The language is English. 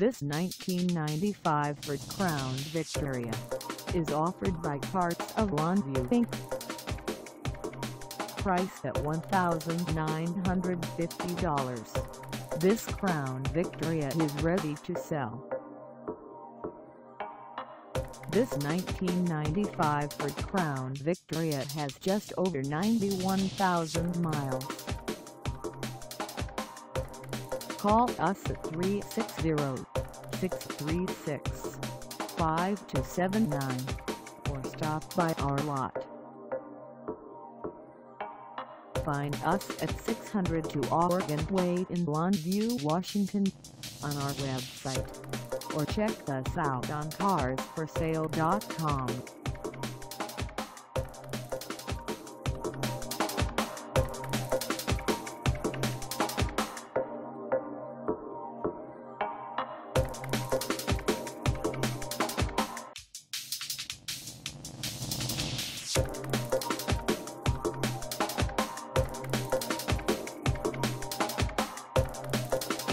This 1995 Ford Crown Victoria is offered by Karz of Longview Inc. Priced at $1,950, this Crown Victoria is ready to sell. This 1995 Ford Crown Victoria has just over 91,000 miles. Call us at 360-636-5279 or stop by our lot. Find us at 602 Oregon Way in Longview, Washington on our website or check us out on carsforsale.com.